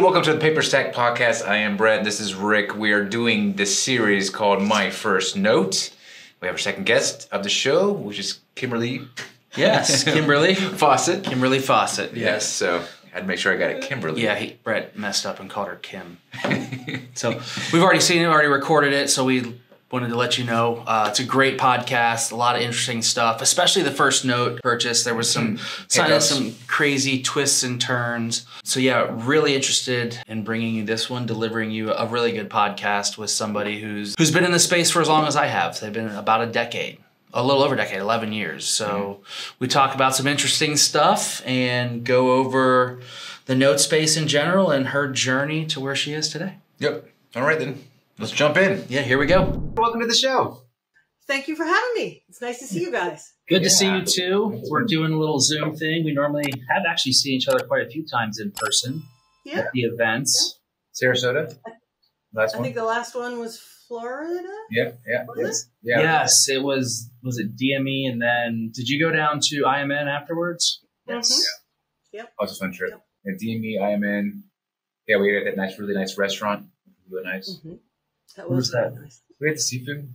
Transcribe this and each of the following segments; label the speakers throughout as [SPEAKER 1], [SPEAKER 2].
[SPEAKER 1] welcome to the Paperstac Podcast. I am Brett. This is Rick. We are doing this series called My First Note. We have our second guest of the show, which is Kimberly
[SPEAKER 2] Yes, Kimberly.
[SPEAKER 1] Fawcett.
[SPEAKER 2] Kimberly Fawcett.
[SPEAKER 1] Yes, so I had to make sure I got it Kimberly.
[SPEAKER 2] Yeah, he, Brett messed up and called her Kim. so we've already seen it, already recorded it. So we wanted to let you know uh, it's a great podcast, a lot of interesting stuff, especially the first note purchase. There was some
[SPEAKER 1] Hiccups.
[SPEAKER 2] some crazy twists and turns. So yeah, really interested in bringing you this one, delivering you a really good podcast with somebody who's who's been in the space for as long as I have. They've been about a decade. A little over a decade, 11 years. So we talk about some interesting stuff and go over the note space in general and her journey to where she is today.
[SPEAKER 1] Yep. All right then. Let's jump in.
[SPEAKER 2] Yeah, here we go.
[SPEAKER 1] Welcome to the show.
[SPEAKER 3] Thank you for having me. It's nice to see you guys.
[SPEAKER 2] Good to see you too. We're doing a little Zoom thing. We normally have actually seen each other quite a few times in person
[SPEAKER 3] Yeah.
[SPEAKER 2] at the events.
[SPEAKER 1] Sarasota. Last
[SPEAKER 3] I
[SPEAKER 1] one.
[SPEAKER 3] think the last one was Florida.
[SPEAKER 1] yeah, yeah,
[SPEAKER 3] Was it?
[SPEAKER 1] yeah.
[SPEAKER 2] Yes, it was. Was it DME and then did you go down to IMN afterwards?
[SPEAKER 3] Mhm.
[SPEAKER 1] I was just unsure. Yeah, DME, IMN. Yeah, we had that nice, really nice restaurant. Really nice.
[SPEAKER 3] Mhm. That was
[SPEAKER 2] was that?
[SPEAKER 3] nice.
[SPEAKER 1] We had the seafood.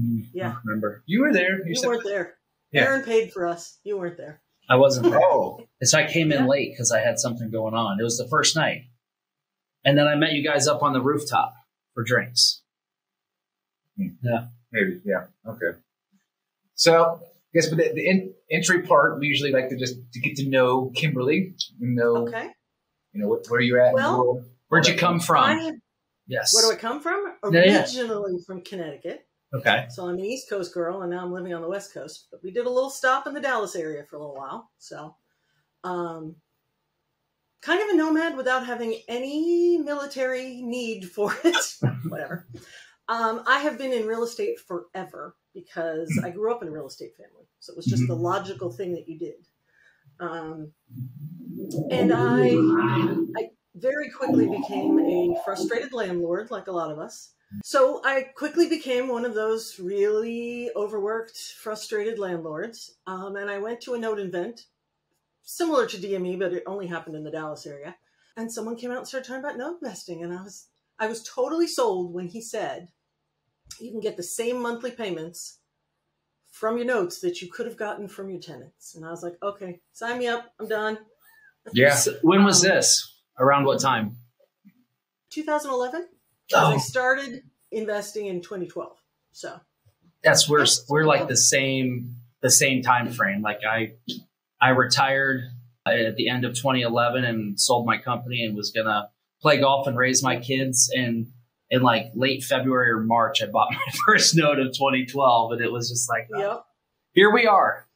[SPEAKER 3] Mm, yeah.
[SPEAKER 2] I remember.
[SPEAKER 1] You were there. You
[SPEAKER 3] You
[SPEAKER 1] said-
[SPEAKER 3] weren't there.
[SPEAKER 1] Yeah.
[SPEAKER 3] Aaron paid for us. You weren't there.
[SPEAKER 2] I wasn't there.
[SPEAKER 1] Oh,
[SPEAKER 2] So I came in
[SPEAKER 3] Yeah.
[SPEAKER 2] late because I had something going on. It was the first night. And then I met you guys up on the rooftop for drinks. Hmm. Yeah.
[SPEAKER 1] Maybe. Yeah. Okay. So, I guess with the, the in, entry part, we usually like to just to get to know Kimberly, and know
[SPEAKER 3] Okay.
[SPEAKER 1] you know what, where you're at. in the
[SPEAKER 3] Well,
[SPEAKER 1] world.
[SPEAKER 2] Where'd you come from?
[SPEAKER 3] I,
[SPEAKER 2] yes.
[SPEAKER 3] where do I come from? Originally from Connecticut.
[SPEAKER 2] okay.
[SPEAKER 3] So I'm an East Coast girl, and now I'm living on the West Coast. But we did a little stop in the Dallas area for a little while. So, um, kind of a nomad without having any military need for it. Whatever. Um, I have been in real estate forever because I grew up in a real estate family. So it was just the logical thing that you did. Um, and I, I very quickly became a frustrated landlord, like a lot of us. So I quickly became one of those really overworked, frustrated landlords. Um, and I went to a note invent, similar to DME, but it only happened in the Dallas area. And someone came out and started talking about note investing, and I was I was totally sold when he said, "You can get the same monthly payments from your notes that you could have gotten from your tenants." And I was like, "Okay, sign me up. I'm done."
[SPEAKER 1] Yeah.
[SPEAKER 2] So when was
[SPEAKER 3] Um,
[SPEAKER 2] this? Around what time?
[SPEAKER 3] 2011. 'cause I
[SPEAKER 2] Oh,
[SPEAKER 3] started investing in 2012. So
[SPEAKER 2] that's we're we're like the same the same time frame. Like I I retired at the end of 2011 and sold my company and was gonna play golf and raise my kids and in like late February or March I bought my first note of 2012 and it was just like uh,
[SPEAKER 3] yep.
[SPEAKER 2] here we are.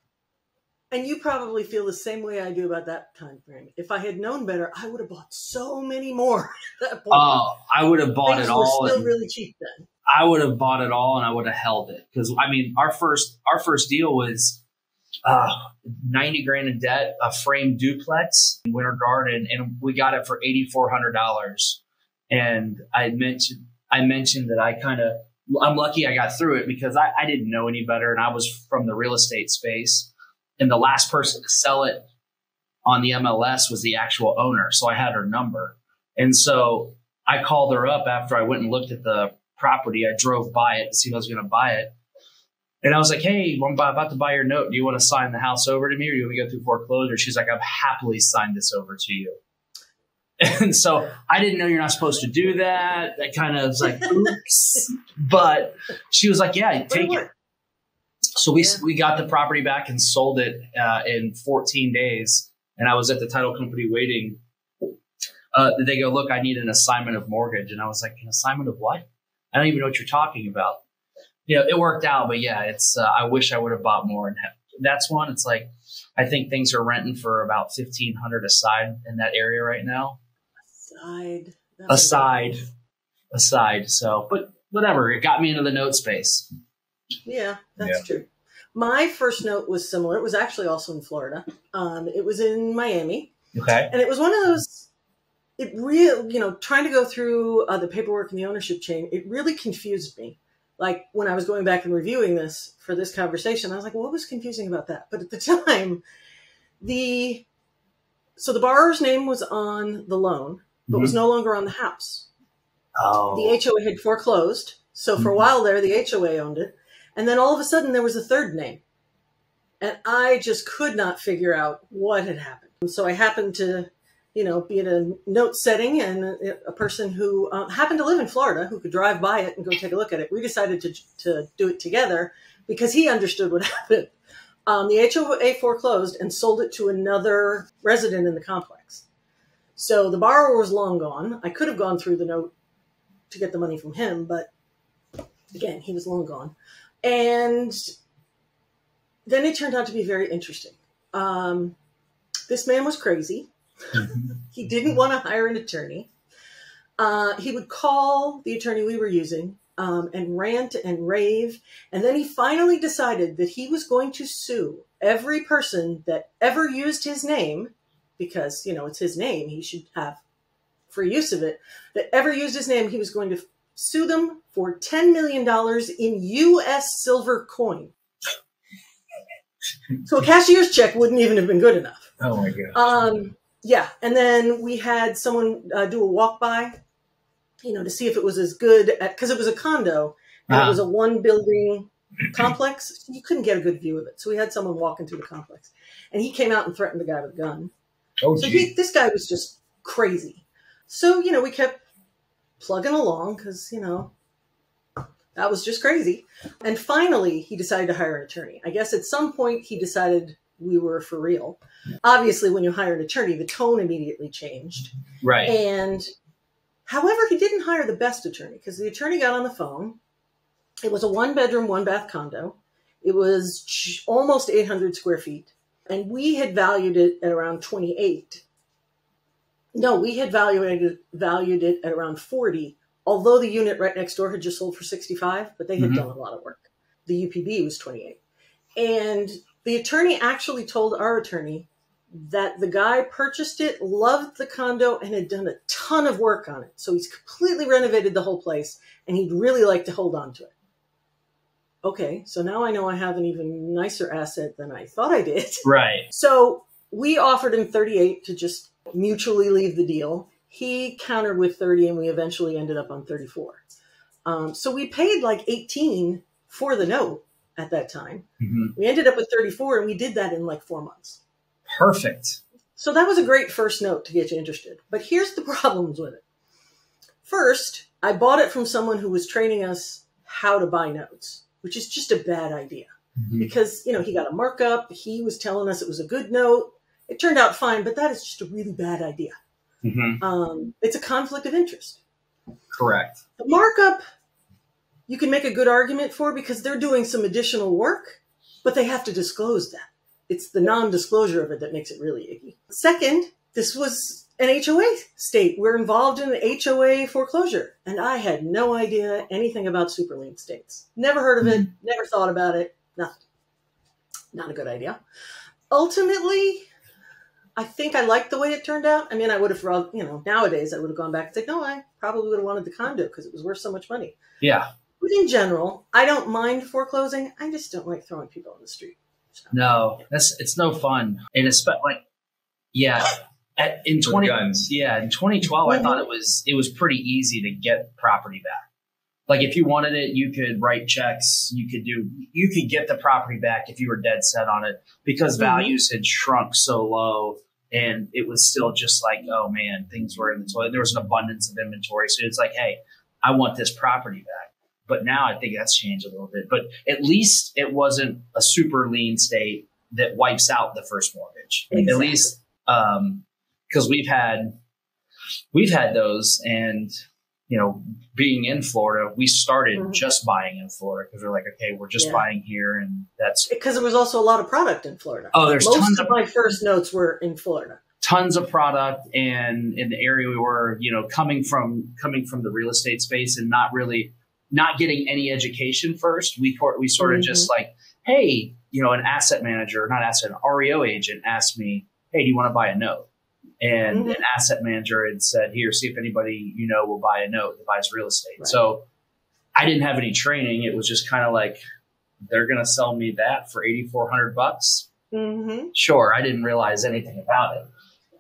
[SPEAKER 3] And you probably feel the same way I do about that time frame. If I had known better, I would have bought so many more at that point.
[SPEAKER 2] Oh, I would have bought
[SPEAKER 3] Things
[SPEAKER 2] it all.
[SPEAKER 3] still really cheap then.
[SPEAKER 2] I would have bought it all and I would have held it because I mean our first our first deal was uh, ninety grand in debt, a frame duplex in Winter Garden, and we got it for eighty four hundred dollars. And I mentioned I mentioned that I kind of I'm lucky I got through it because I, I didn't know any better and I was from the real estate space, and the last person to sell it on the MLS was the actual owner, so I had her number, and so I called her up after I went and looked at the property. I drove by it to see if I was going to buy it. And I was like, hey, I'm about to buy your note. Do you want to sign the house over to me or do you want to go through foreclosure? She's like, I've happily signed this over to you. And so I didn't know you're not supposed to do that. I kind of was like, oops. But she was like, yeah, take
[SPEAKER 3] it.
[SPEAKER 2] So we,
[SPEAKER 3] Yeah.
[SPEAKER 2] we got the property back and sold it uh, in 14 days. And I was at the title company waiting. Uh, they go, look, I need an assignment of mortgage. And I was like, an assignment of what? I don't even know what you're talking about. You know, it worked out, but yeah, it's, uh, I wish I would have bought more. And that's one. It's like, I think things are renting for about 1500 aside in that area right now.
[SPEAKER 3] Aside. That's a-
[SPEAKER 2] Aside, aside. So, but whatever. It got me into the note space.
[SPEAKER 3] Yeah, that's true. My first note was similar. It was actually also in Florida. Um, it was in Miami.
[SPEAKER 2] Okay.
[SPEAKER 3] and it was one of those it real you know trying to go through uh, the paperwork and the ownership chain it really confused me like when i was going back and reviewing this for this conversation i was like well, what was confusing about that but at the time the so the borrower's name was on the loan but was no longer on the house.
[SPEAKER 2] Oh,
[SPEAKER 3] The HOA had foreclosed. So for a
[SPEAKER 2] Mhm.
[SPEAKER 3] while there, the HOA owned it. And then all of a sudden, there was a third name. And I just could not figure out what had happened. And so I happened to, you know, be in a note setting, and a, a person who uh, happened to live in Florida who could drive by it and go take a look at it. We decided to, to do it together because he understood what happened. Um, the HOA foreclosed and sold it to another resident in the complex. So the borrower was long gone. I could have gone through the note to get the money from him, but again, he was long gone. And then it turned out to be very interesting. Um, this man was crazy. he didn't want to hire an attorney. Uh, he would call the attorney we were using um, and rant and rave. And then he finally decided that he was going to sue every person that ever used his name, because, you know, it's his name. He should have free use of it. That ever used his name, he was going to sue them for $10 million in U.S. silver coin. So a cashier's check wouldn't even have been good enough.
[SPEAKER 1] Oh my god.
[SPEAKER 3] Um, yeah, and then we had someone uh, do a walk by, you know, to see if it was as good because it was a condo and
[SPEAKER 2] Ah.
[SPEAKER 3] it was a one building complex. You couldn't get a good view of it. So we had someone walking through the complex, and he came out and threatened the guy with a gun.
[SPEAKER 1] oh
[SPEAKER 3] So he, this guy was just crazy. So you know, we kept plugging along because you know that was just crazy. And finally, he decided to hire an attorney. I guess at some point he decided we were for real. Obviously, when you hire an attorney, the tone immediately changed.
[SPEAKER 2] right.
[SPEAKER 3] And however, he didn't hire the best attorney because the attorney got on the phone. It was a one bedroom, one bath condo. It was almost 800 square feet. And we had valued it at around 28. No, we had valued it, valued it at around 40, although the unit right next door had just sold for 65, but they had
[SPEAKER 2] Mhm.
[SPEAKER 3] done a lot of work. The UPB was 28. And the attorney actually told our attorney that the guy purchased it, loved the condo, and had done a ton of work on it. So he's completely renovated the whole place, and he'd really like to hold on to it. Okay, so now I know I have an even nicer asset than I thought I did.
[SPEAKER 2] Right.
[SPEAKER 3] So we offered him 38 to just mutually leave the deal. He countered with 30, and we eventually ended up on 34. Um, so we paid like 18 for the note at that time.
[SPEAKER 2] Mhm.
[SPEAKER 3] We ended up with 34, and we did that in like four months.
[SPEAKER 2] Perfect.
[SPEAKER 3] So that was a great first note to get you interested. But here's the problems with it. First, I bought it from someone who was training us how to buy notes, which is just a bad idea
[SPEAKER 2] Mhm.
[SPEAKER 3] because, you know, he got a markup. He was telling us it was a good note. It turned out fine, but that is just a really bad idea.
[SPEAKER 2] Mhm.
[SPEAKER 3] Um, it's a conflict of interest.
[SPEAKER 2] Correct.
[SPEAKER 3] The markup, you can make a good argument for because they're doing some additional work, but they have to disclose that. It's the non disclosure of it that makes it really icky. Second, this was an HOA state. We're involved in an HOA foreclosure, and I had no idea anything about super lien states. Never heard of it, never thought about it, nothing. Not a good idea. Ultimately, I think I liked the way it turned out. I mean, I would have, you know, nowadays I would have gone back and said, no, I probably would have wanted the condo because it was worth so much money.
[SPEAKER 2] Yeah.
[SPEAKER 3] But in general, I don't mind foreclosing. I just don't like throwing people on the street.
[SPEAKER 2] No, that's it's no fun. And it's like, yeah, at, in twenty
[SPEAKER 1] guns.
[SPEAKER 2] yeah in 2012, I thought it was it was pretty easy to get property back. Like if you wanted it, you could write checks. You could do you could get the property back if you were dead set on it because
[SPEAKER 3] Mhm.
[SPEAKER 2] values had shrunk so low. And it was still just like, oh man, things were in the toilet. There was an abundance of inventory. So it's like, hey, I want this property back. But now I think that's changed a little bit. But at least it wasn't a super lien state that wipes out the first mortgage. At least um, because we've had we've had those, and you know, being in Florida, we started
[SPEAKER 3] Mhm.
[SPEAKER 2] just buying in Florida because we're like, okay, we're just
[SPEAKER 3] Yeah.
[SPEAKER 2] buying here, and that's
[SPEAKER 3] Because there was also a lot of product in Florida.
[SPEAKER 2] oh, there's
[SPEAKER 3] Most
[SPEAKER 2] tons
[SPEAKER 3] of
[SPEAKER 2] of
[SPEAKER 3] my first notes were in Florida.
[SPEAKER 2] tons of product and in the area we were you know coming from coming from the real estate space and not really not getting any education first we we sort of
[SPEAKER 3] Mhm.
[SPEAKER 2] just like hey you know an asset manager not asset an reo agent asked me hey do you want to buy a note and
[SPEAKER 3] Mhm.
[SPEAKER 2] an asset manager had said here see if anybody you know will buy a note that buys real estate
[SPEAKER 3] Right.
[SPEAKER 2] so i didn't have any training it was just kind of like they're going to sell me that for 8400 bucks
[SPEAKER 3] Mm-hmm.
[SPEAKER 2] sure i didn't realize anything about it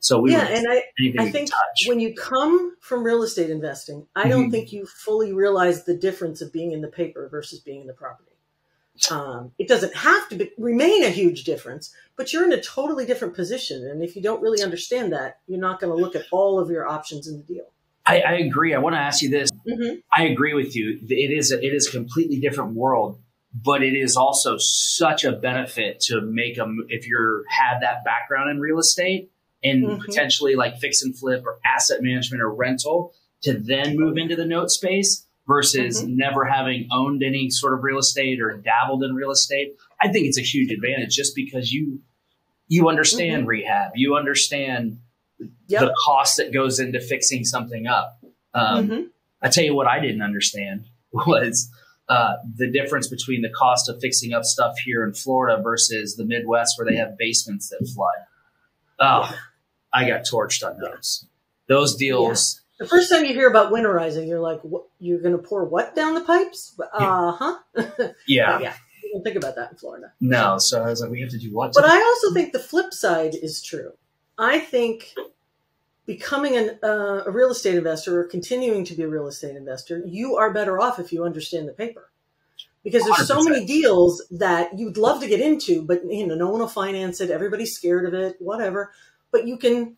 [SPEAKER 2] So we
[SPEAKER 3] yeah, and I, I think when you come from real estate investing, I don't
[SPEAKER 2] Mhm.
[SPEAKER 3] think you fully realize the difference of being in the paper versus being in the property. Um, it doesn't have to be, remain a huge difference, but you're in a totally different position. And if you don't really understand that, you're not going to look at all of your options in the deal.
[SPEAKER 2] I, I agree. I want to ask you this.
[SPEAKER 3] Mm-hmm.
[SPEAKER 2] I agree with you. It is a, it is a completely different world, but it is also such a benefit to make them if you're had that background in real estate and
[SPEAKER 3] Mhm.
[SPEAKER 2] potentially like fix and flip or asset management or rental to then move into the note space versus never having owned any sort of real estate or dabbled in real estate. I think it's a huge advantage just because you you understand rehab, you understand
[SPEAKER 3] Yep.
[SPEAKER 2] the cost that goes into fixing something up. Um,
[SPEAKER 3] hmm
[SPEAKER 2] I tell you what I didn't understand was uh, the difference between the cost of fixing up stuff here in Florida versus the Midwest where they have basements that flood. Oh, I got torched on those. Those deals.
[SPEAKER 3] The first time you hear about winterizing, you're like, what, you're going to pour what down the pipes? Uh huh.
[SPEAKER 2] Yeah.
[SPEAKER 3] yeah. You don't think about that in Florida.
[SPEAKER 2] No. So I was like, we have to do what?
[SPEAKER 3] But I also think the flip side is true. I think becoming an, uh, a real estate investor or continuing to be a real estate investor, you are better off if you understand the paper. Because there's so
[SPEAKER 2] 100%.
[SPEAKER 3] many deals that you'd love to get into, but you know, no one will finance it. Everybody's scared of it, whatever. But you can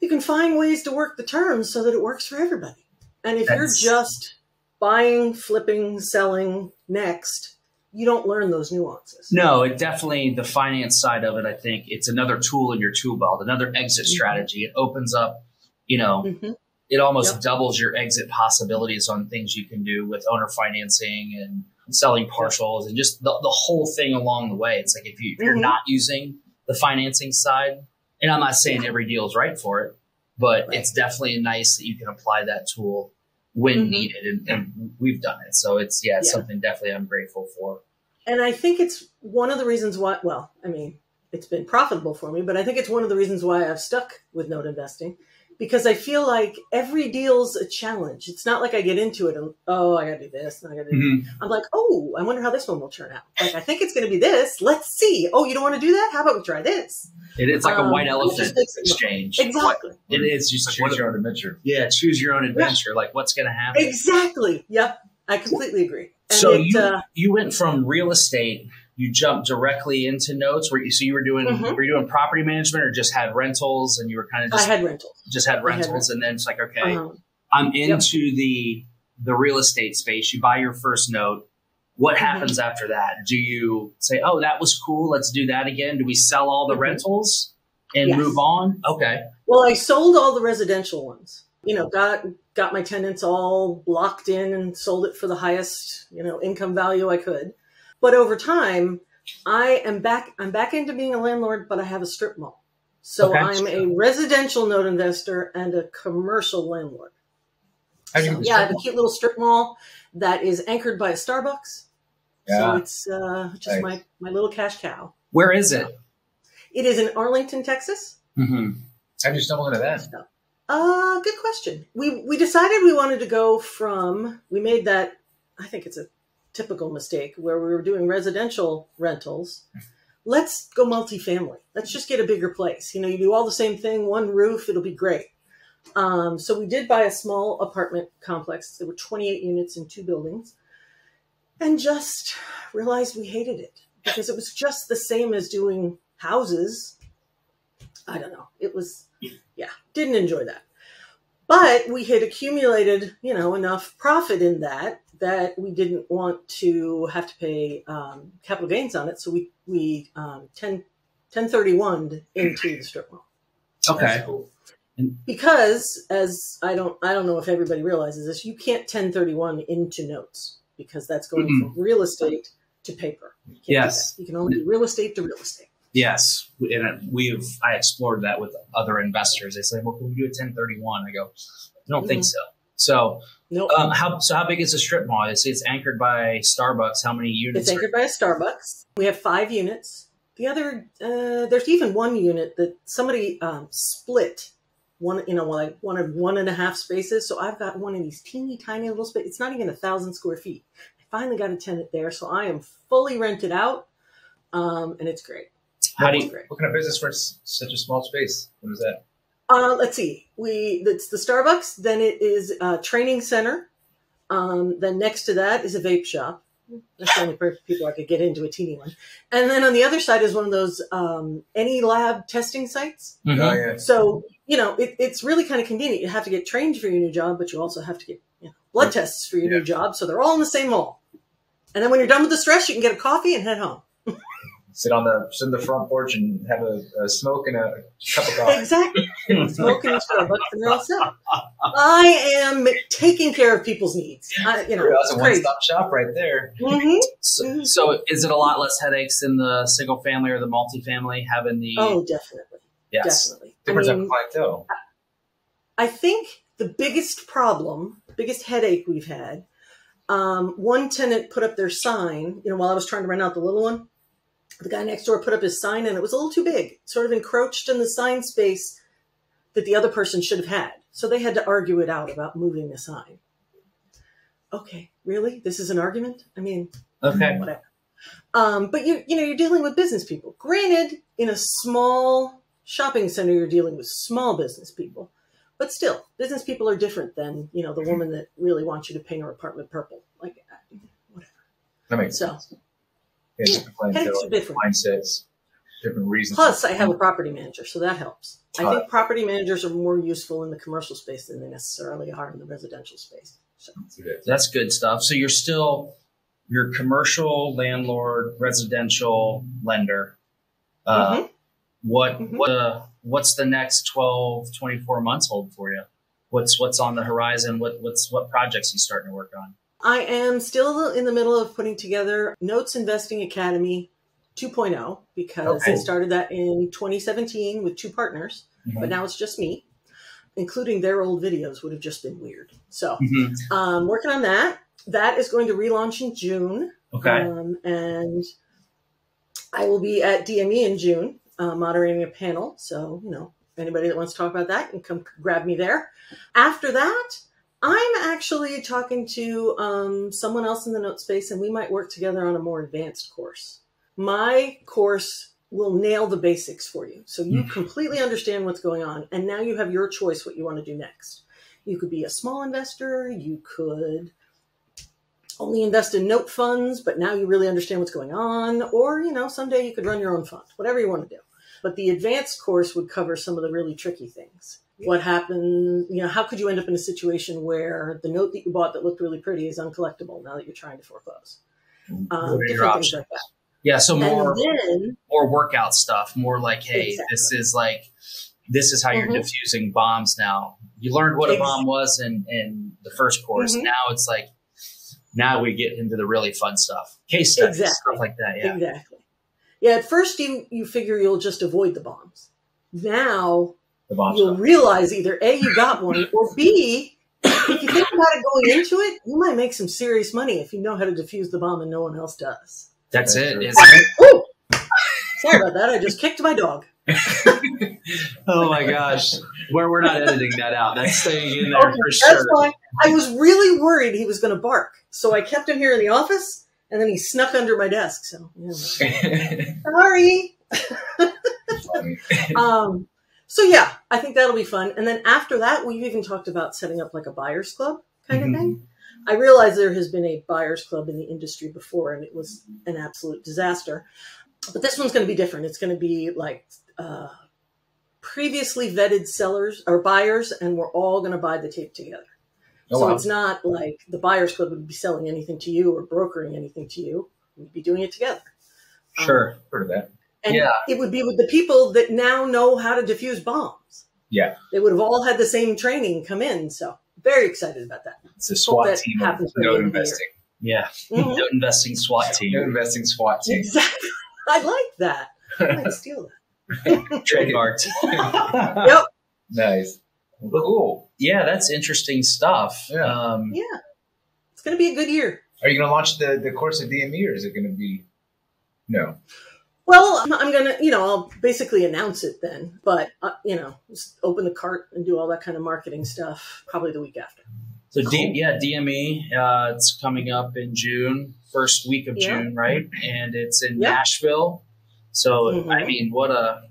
[SPEAKER 3] you can find ways to work the terms so that it works for everybody. And if you're just buying, flipping, selling next, you don't learn those nuances.
[SPEAKER 2] No, it definitely the finance side of it. I think it's another tool in your tool belt, another exit
[SPEAKER 3] Mhm.
[SPEAKER 2] strategy. It opens up, you know,
[SPEAKER 3] Mhm.
[SPEAKER 2] it almost
[SPEAKER 3] Yep.
[SPEAKER 2] doubles your exit possibilities on things you can do with owner financing and selling partials and just the, the whole thing along the way. It's like if, you, if you're
[SPEAKER 3] Mhm.
[SPEAKER 2] not using the financing side, and I'm not saying every deal is right for it, but
[SPEAKER 3] Right.
[SPEAKER 2] it's definitely nice that you can apply that tool when
[SPEAKER 3] Mhm.
[SPEAKER 2] needed, and, and we've done it. So it's yeah, it's
[SPEAKER 3] Yeah.
[SPEAKER 2] something definitely I'm grateful for.
[SPEAKER 3] And I think it's one of the reasons why, well, I mean, it's been profitable for me, but I think it's one of the reasons why I've stuck with note investing because I feel like every deal's a challenge. It's not like I get into it and, oh, I gotta do this and I got to.
[SPEAKER 2] Mm-hmm.
[SPEAKER 3] I'm like, oh, I wonder how this one will turn out. Like, I think it's gonna be this. Let's see. Oh, you don't want to do that? How about we try this?
[SPEAKER 2] It, it's like a
[SPEAKER 3] Um,
[SPEAKER 2] white elephant
[SPEAKER 3] it-
[SPEAKER 2] exchange.
[SPEAKER 3] Exactly.
[SPEAKER 2] It is just
[SPEAKER 1] It's like
[SPEAKER 2] choose
[SPEAKER 1] choose
[SPEAKER 2] your
[SPEAKER 1] your own adventure.
[SPEAKER 2] yeah, choose your own adventure. Like what's going to happen.
[SPEAKER 3] Exactly. Yep. I completely agree. And
[SPEAKER 2] So
[SPEAKER 3] it,
[SPEAKER 2] you
[SPEAKER 3] uh,
[SPEAKER 2] you went from real estate, you jumped directly into notes. Where you so you were doing
[SPEAKER 3] Mhm.
[SPEAKER 2] were you doing property management or just had rentals and you were kind of just I
[SPEAKER 3] had rentals.
[SPEAKER 2] just had
[SPEAKER 3] I had
[SPEAKER 2] rentals and then it's like okay,
[SPEAKER 3] Um,
[SPEAKER 2] I'm into the the real estate space. You buy your first note. What
[SPEAKER 3] Mhm.
[SPEAKER 2] happens after that? Do you say, "Oh, that was cool. Let's do that again"? Do we sell all the
[SPEAKER 3] Mhm.
[SPEAKER 2] rentals and
[SPEAKER 3] Yes.
[SPEAKER 2] move on? Okay.
[SPEAKER 3] Well, I sold all the residential ones. You know, got got my tenants all locked in and sold it for the highest, you know, income value I could. But over time, I am back I'm back into being a landlord, but I have a strip mall. So
[SPEAKER 2] Okay.
[SPEAKER 3] I'm a residential note investor and a commercial landlord.
[SPEAKER 1] How
[SPEAKER 3] So, yeah, I have a cute little strip mall that is anchored by a Starbucks. So
[SPEAKER 1] Yeah.
[SPEAKER 3] it's uh, just
[SPEAKER 1] Nice.
[SPEAKER 3] my, my little cash cow.
[SPEAKER 2] Where is it?
[SPEAKER 3] It is in Arlington, Texas.
[SPEAKER 2] Mm-hmm.
[SPEAKER 1] How did you stumble into that?
[SPEAKER 3] Uh, good question. We we decided we wanted to go from we made that I think it's a typical mistake where we were doing residential rentals. Let's go multifamily. Let's just get a bigger place. You know, you do all the same thing, one roof, it'll be great. Um, so we did buy a small apartment complex. There were 28 units in two buildings, and just realized we hated it because it was just the same as doing houses. I don't know. It was yeah, didn't enjoy that. But we had accumulated, you know, enough profit in that that we didn't want to have to pay um, capital gains on it. So we we um, 10, 1031 into the strip mall
[SPEAKER 2] Okay.
[SPEAKER 3] Because as I don't I don't know if everybody realizes this, you can't 1031 into notes because that's going
[SPEAKER 2] Mm-mm.
[SPEAKER 3] from real estate to paper. You
[SPEAKER 2] Yes.
[SPEAKER 3] you can only do real estate to real estate.
[SPEAKER 2] Yes, and we've I explored that with other investors. They say, "Well, can we do a 1031?" I go, "I don't think so." So,
[SPEAKER 3] Nope.
[SPEAKER 2] um, how so? How big is the strip mall? It's, it's anchored by Starbucks. How many units?
[SPEAKER 3] It's anchored by a Starbucks. We have five units. The other, uh, there's even one unit that somebody um, split. One, you know, like one of one and a half spaces. So I've got one of these teeny tiny little space. It's not even a thousand square feet. I finally got a tenant there, so I am fully rented out, um, and it's great.
[SPEAKER 2] How do you?
[SPEAKER 3] great.
[SPEAKER 1] What kind of business for such a small space? What is that?
[SPEAKER 3] Uh, let's see. We it's the Starbucks. Then it is a training center. Um, then next to that is a vape shop. That's the only per- people I could get into a teeny one. And then on the other side is one of those um, any lab testing sites.
[SPEAKER 2] Mhm.
[SPEAKER 1] Oh yeah.
[SPEAKER 3] So you know it, it's really kind of convenient. You have to get trained for your new job, but you also have to get you know, blood tests for your
[SPEAKER 1] Yeah.
[SPEAKER 3] new job. So they're all in the same mall. And then when you're done with the stress, you can get a coffee and head home.
[SPEAKER 1] Sit on the sit on the front porch and have a, a smoke and a cup of coffee.
[SPEAKER 3] Exactly. Smoking Starbucks and all set. I am taking care of people's needs. I, you know,
[SPEAKER 1] That's
[SPEAKER 3] it's
[SPEAKER 1] a one-stop shop right there.
[SPEAKER 3] hmm
[SPEAKER 2] So, so is it a lot less headaches in the single family or the multifamily having the?
[SPEAKER 3] Oh, definitely,
[SPEAKER 2] yes.
[SPEAKER 3] definitely.
[SPEAKER 1] Different type
[SPEAKER 3] mean,
[SPEAKER 1] of clientele.
[SPEAKER 3] I think the biggest problem, biggest headache we've had, um, one tenant put up their sign, you know, while I was trying to rent out the little one. The guy next door put up his sign and it was a little too big, sort of encroached in the sign space that the other person should have had. So they had to argue it out about moving the sign. Okay, really? This is an argument? I mean,
[SPEAKER 2] Okay.
[SPEAKER 3] whatever. Um, but you you know you're dealing with business people. Granted, in a small shopping center, you're dealing with small business people, but still, business people are different than you know the woman that really wants you to paint her apartment purple. Like, whatever.
[SPEAKER 1] That makes
[SPEAKER 3] So-
[SPEAKER 1] sense. Yeah, different clientele,
[SPEAKER 3] different.
[SPEAKER 1] mindsets, different reasons.
[SPEAKER 3] Plus, I have a property manager, so that helps. I
[SPEAKER 1] Uh,
[SPEAKER 3] think property managers are more useful in the commercial space than they necessarily are in the residential space. So,
[SPEAKER 2] That's good stuff. So you're still your commercial landlord, residential lender. Uh,
[SPEAKER 3] Mhm.
[SPEAKER 2] What
[SPEAKER 3] Mhm.
[SPEAKER 2] what uh, what's the next 12, 24 months hold for you? What's what's on the horizon? What what's what projects you starting to work on?
[SPEAKER 3] I am still in the middle of putting together Notes Investing Academy 2.0 because
[SPEAKER 1] Okay.
[SPEAKER 3] I started that in 2017 with two partners,
[SPEAKER 2] Mm-hmm.
[SPEAKER 3] but now it's just me. Including their old videos would have just been weird. So,
[SPEAKER 2] Mhm.
[SPEAKER 3] um, working on that. That is going to relaunch in June.
[SPEAKER 2] Okay.
[SPEAKER 3] Um, and I will be at DME in June, uh, moderating a panel. So, you know, anybody that wants to talk about that can come grab me there. After that, I'm actually talking to um, someone else in the note space, and we might work together on a more advanced course. My course will nail the basics for you. So you completely understand what's going on, and now you have your choice what you want to do next. You could be a small investor, you could only invest in note funds, but now you really understand what's going on. Or, you know, someday you could run your own fund, whatever you want to do. But the advanced course would cover some of the really tricky things. What happened, you know, how could you end up in a situation where the note that you bought that looked really pretty is uncollectible now that you're trying to foreclose? Um,
[SPEAKER 2] What are
[SPEAKER 3] different things like that.
[SPEAKER 2] Yeah. So more
[SPEAKER 3] then,
[SPEAKER 2] more workout stuff. More like, hey,
[SPEAKER 3] Exactly.
[SPEAKER 2] this is like this is how you're
[SPEAKER 3] Mhm.
[SPEAKER 2] diffusing bombs now. You learned what a bomb was in in the first course.
[SPEAKER 3] Mhm.
[SPEAKER 2] Now it's like now we get into the really fun stuff, case studies,
[SPEAKER 3] Exactly.
[SPEAKER 2] stuff like that. Yeah.
[SPEAKER 3] exactly. Yeah, at first you, you figure you'll just avoid the bombs. Now
[SPEAKER 1] The bomb
[SPEAKER 3] you'll
[SPEAKER 1] stuff.
[SPEAKER 3] realize either A, you got one, or B, if you think about it going into it, you might make some serious money if you know how to defuse the bomb and no one else does.
[SPEAKER 2] That's
[SPEAKER 1] That's
[SPEAKER 2] it. it?
[SPEAKER 3] Ooh! Sorry about that. I just kicked my dog.
[SPEAKER 2] Oh my gosh. Where we're not editing that out. That's staying in there
[SPEAKER 3] Okay,
[SPEAKER 2] for
[SPEAKER 3] That's
[SPEAKER 2] sure.
[SPEAKER 3] why I was really worried he was going to bark. So I kept him here in the office, and then he snuck under my desk. So, yeah. sorry. Um, so yeah, I think that'll be fun. And then after that, we've even talked about setting up like a buyers club kind
[SPEAKER 2] Mhm.
[SPEAKER 3] of thing. I realize there has been a buyers club in the industry before, and it was an absolute disaster. But this one's going to be different. It's going to be like uh, previously vetted sellers or buyers, and we're all going to buy the tape together.
[SPEAKER 1] Oh,
[SPEAKER 3] so
[SPEAKER 1] wow.
[SPEAKER 3] it's not like the buyers club would be selling anything to you or brokering anything to you. We'd be doing it together.
[SPEAKER 2] Sure.
[SPEAKER 1] Heard of that?
[SPEAKER 3] And
[SPEAKER 2] Yeah.
[SPEAKER 3] it would be with the people that now know how to defuse bombs.
[SPEAKER 1] Yeah.
[SPEAKER 3] They would have all had the same training come in. So very excited about that.
[SPEAKER 1] It's a SWAT
[SPEAKER 3] that
[SPEAKER 1] team of
[SPEAKER 3] happens by
[SPEAKER 1] note
[SPEAKER 3] end year.
[SPEAKER 1] investing.
[SPEAKER 2] Yeah.
[SPEAKER 3] Mhm.
[SPEAKER 2] Note investing SWAT team.
[SPEAKER 1] Note investing SWAT team.
[SPEAKER 3] Exactly. I like that. I might steal that.
[SPEAKER 2] Trademarked.
[SPEAKER 3] Yep.
[SPEAKER 1] Nice. Well, cool.
[SPEAKER 2] Yeah, that's interesting stuff.
[SPEAKER 1] Yeah.
[SPEAKER 2] Um,
[SPEAKER 3] Yeah. It's going to be a good year.
[SPEAKER 1] Are you going to launch the, the course at DME or is it going to be? No.
[SPEAKER 3] Well, I'm- I'm going to, you know, I'll basically announce it then. But, uh, you know, just open the cart and do all that kind of marketing stuff probably the week after.
[SPEAKER 2] So D, yeah, DME, uh, it's coming up in June, first week of
[SPEAKER 3] Yeah.
[SPEAKER 2] June, right? And it's in
[SPEAKER 3] Yeah.
[SPEAKER 2] Nashville. So
[SPEAKER 3] Mhm.
[SPEAKER 2] I mean, what a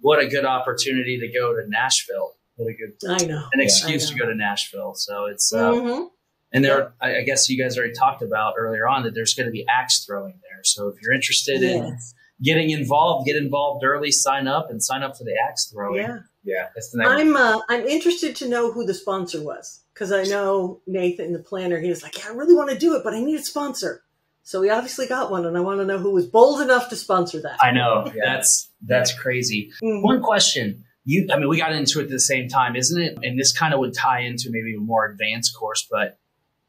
[SPEAKER 2] what a good opportunity to go to Nashville. What a good
[SPEAKER 3] I know.
[SPEAKER 2] an
[SPEAKER 1] Yeah.
[SPEAKER 2] excuse
[SPEAKER 3] I
[SPEAKER 2] to go to Nashville. So it's uh,
[SPEAKER 3] Mhm.
[SPEAKER 2] and there. I, I guess you guys already talked about earlier on that there's going to be axe throwing there. So if you're interested in
[SPEAKER 3] Yes.
[SPEAKER 2] Getting involved, get involved early, sign up, and sign up for the axe throwing.
[SPEAKER 3] Yeah.
[SPEAKER 1] Yeah, that's the next.
[SPEAKER 3] I'm uh, I'm interested to know who the sponsor was because I know Nathan, the planner, he was like, "Yeah, I really want to do it, but I need a sponsor." So we obviously got one, and I want to know who was bold enough to sponsor that.
[SPEAKER 2] I know
[SPEAKER 1] Yeah.
[SPEAKER 2] that's that's crazy.
[SPEAKER 3] Mhm.
[SPEAKER 2] One question. You, I mean, we got into it at the same time, isn't it? And this kind of would tie into maybe a more advanced course, but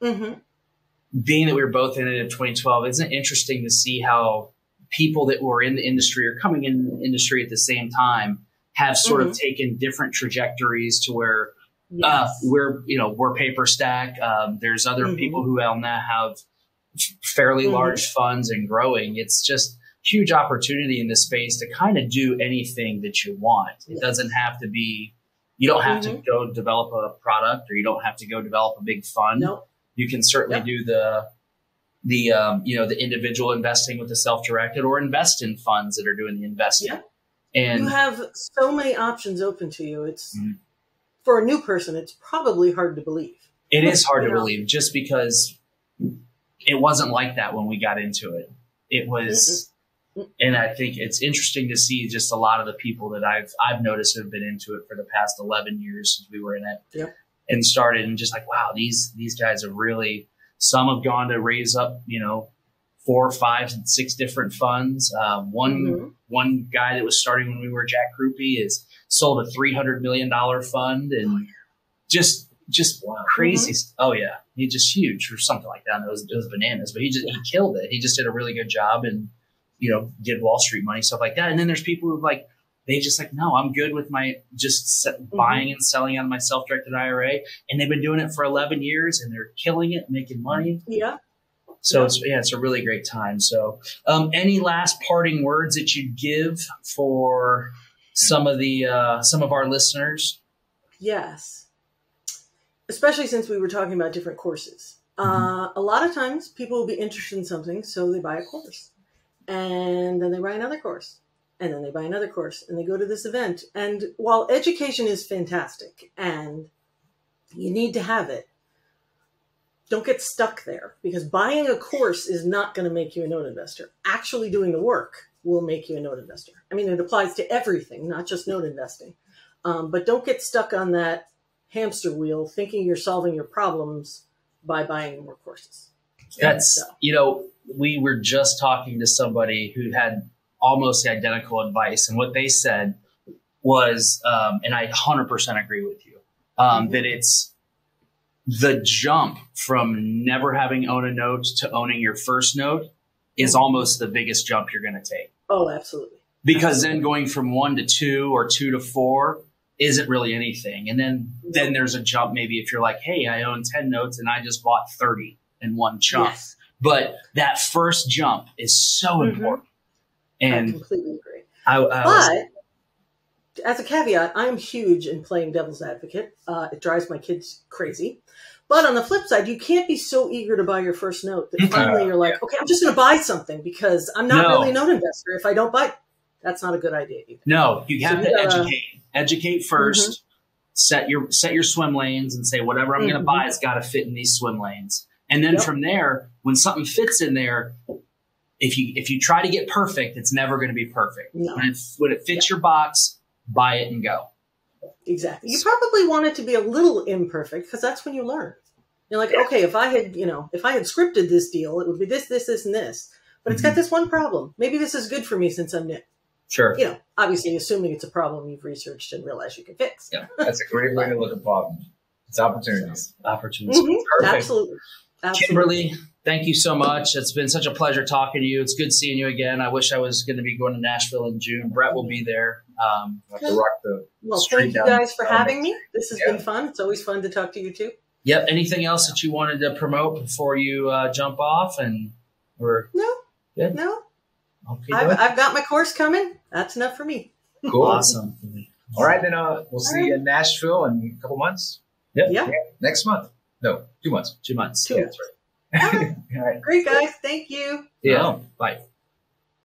[SPEAKER 3] Mhm.
[SPEAKER 2] being that we were both in it in 2012, isn't it interesting to see how people that were in the industry or coming in the industry at the same time have sort of taken different trajectories to where uh, we're you know we're Paperstac. Um, there's other
[SPEAKER 3] Mhm.
[SPEAKER 2] people who now have fairly
[SPEAKER 3] Mhm.
[SPEAKER 2] large funds and growing. It's just huge opportunity in this space to kind of do anything that you want. It
[SPEAKER 3] Yes.
[SPEAKER 2] doesn't have to be. You don't have to
[SPEAKER 3] Mhm.
[SPEAKER 2] go develop a product, or you don't have to go develop a big fund.
[SPEAKER 3] Nope.
[SPEAKER 2] You can certainly
[SPEAKER 3] Yep.
[SPEAKER 2] do the the um, you know the individual investing with the self directed, or invest in funds that are doing the investing.
[SPEAKER 3] Yep.
[SPEAKER 2] And
[SPEAKER 3] you have so many options open to you. It's
[SPEAKER 2] Mhm.
[SPEAKER 3] for a new person, it's probably hard to believe.
[SPEAKER 2] It is hard to
[SPEAKER 3] know?
[SPEAKER 2] believe just because it wasn't like that when we got into it. It was,
[SPEAKER 3] Mm-mm.
[SPEAKER 2] and I think it's interesting to see just a lot of the people that I've I've noticed have been into it for the past eleven years since we were in it,
[SPEAKER 3] Yep.
[SPEAKER 2] and started, and just like wow, these these guys have really. Some have gone to raise up, you know, four, five, and six different funds. Um, one
[SPEAKER 3] Mhm.
[SPEAKER 2] one guy that was starting when we were Jack Krupe is sold a three hundred million dollar fund, and
[SPEAKER 3] Oh, yeah.
[SPEAKER 2] just just
[SPEAKER 1] Wow.
[SPEAKER 2] crazy. st- Oh yeah, he just huge or something like that. It was, it was bananas, but he just he killed it. He just did a really good job and you know did Wall Street money stuff like that. And then there's people who like they just like no, I'm good with my just se- buying and selling on my self directed IRA, and they've been doing it for 11 years and they're killing it, making money.
[SPEAKER 3] Yeah.
[SPEAKER 2] So
[SPEAKER 3] Yeah.
[SPEAKER 2] it's yeah, it's a really great time. So, um, any last parting words that you'd give for some of the uh, some of our listeners?
[SPEAKER 3] Yes. Especially since we were talking about different courses. Uh, a lot of times people will be interested in something, so they buy a course. And then they buy another course. And then they buy another course. And they go to this event. And while education is fantastic and you need to have it, don't get stuck there because buying a course is not going to make you a note investor. Actually doing the work will make you a note investor. I mean, it applies to everything, not just note investing. Um, but don't get stuck on that hamster wheel thinking you're solving your problems by buying more courses.
[SPEAKER 2] That's
[SPEAKER 3] So.
[SPEAKER 2] you know, we were just talking to somebody who had almost identical advice, and what they said was, um, and I 100% agree with you, um, that it's the jump from never having owned a note to owning your first note is almost the biggest jump you're going to take.
[SPEAKER 3] Oh, absolutely.
[SPEAKER 2] because then going from one to two or two to four isn't really anything and then then there's a jump maybe if you're like hey i own 10 notes and i just bought 30 in one chunk
[SPEAKER 3] Yes,
[SPEAKER 2] but that first jump is so
[SPEAKER 3] Mhm.
[SPEAKER 2] important
[SPEAKER 3] I completely agree.
[SPEAKER 2] i, I was,
[SPEAKER 3] But as a caveat, I am huge in playing devil's advocate. Uh, it drives my kids crazy. But on the flip side, you can't be so eager to buy your first note that finally you're like, okay, I'm just going to buy something because I'm not
[SPEAKER 2] No.
[SPEAKER 3] really a note investor. If I don't buy, that's not a good idea either.
[SPEAKER 2] no you have
[SPEAKER 3] So
[SPEAKER 2] to
[SPEAKER 3] gotta-
[SPEAKER 2] educate educate 1st set your set your swim lanes and say whatever i'm going
[SPEAKER 3] Mhm.
[SPEAKER 2] to buy has got to fit in these swim lanes and then
[SPEAKER 3] Yep.
[SPEAKER 2] from there when something fits in there if you if you try to get perfect it's never going to be perfect
[SPEAKER 3] No.
[SPEAKER 2] when it, when it fits your box buy it and go
[SPEAKER 3] Exactly. You probably want it to be a little imperfect because that's when you learn. You're like, okay, if I had, you know, if I had scripted this deal, it would be this, this, this, and this. But it's got this one problem. Maybe this is good for me since I'm new.
[SPEAKER 2] sure
[SPEAKER 3] You know, obviously, assuming it's a problem you've researched and realized you can fix.
[SPEAKER 2] Yeah.
[SPEAKER 1] That's a great way to look at problems. It's opportunities.
[SPEAKER 2] opportunities
[SPEAKER 3] Mhm.
[SPEAKER 2] perfect
[SPEAKER 3] Absolutely. Absolutely.
[SPEAKER 2] kimberly thank you so much it's been such a pleasure talking to you it's good seeing you again i wish i was going to be going to nashville in june brett will be there um,
[SPEAKER 1] Have to rock the
[SPEAKER 3] Well, thank you guys for having me. This has
[SPEAKER 1] Yeah.
[SPEAKER 3] been fun. It's always fun to talk to you too.
[SPEAKER 2] Yep. Anything else that you wanted to promote before you uh, jump off? And we're
[SPEAKER 3] No,
[SPEAKER 2] Good.
[SPEAKER 3] no,
[SPEAKER 2] okay.
[SPEAKER 3] I've. I've got my course coming. That's enough for me.
[SPEAKER 1] Cool.
[SPEAKER 2] Awesome.
[SPEAKER 1] All right, then uh, we'll see you in Nashville in a couple months.
[SPEAKER 2] Yep.
[SPEAKER 3] Yeah.
[SPEAKER 1] Next month. No, two months.
[SPEAKER 2] Two months.
[SPEAKER 3] Two
[SPEAKER 2] Yeah,
[SPEAKER 3] months.
[SPEAKER 2] that's right.
[SPEAKER 3] All right.
[SPEAKER 1] All right.
[SPEAKER 3] Great, guys. Thank you.
[SPEAKER 2] Yeah. Bye.